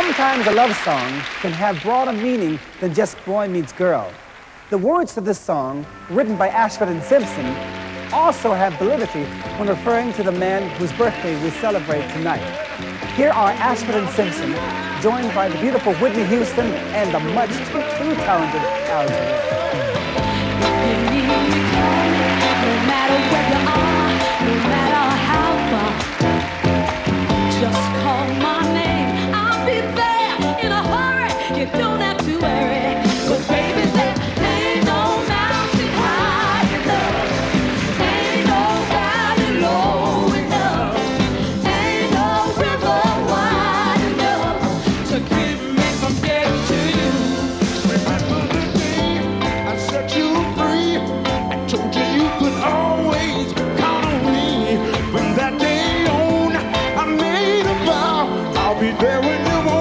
Sometimes a love song can have broader meaning than just boy meets girl. The words to this song, written by Ashford and Simpson, also have validity when referring to the man whose birthday we celebrate tonight. Here are Ashford and Simpson, joined by the beautiful Whitney Houston and the much too, too talented Al I'll be there when you want.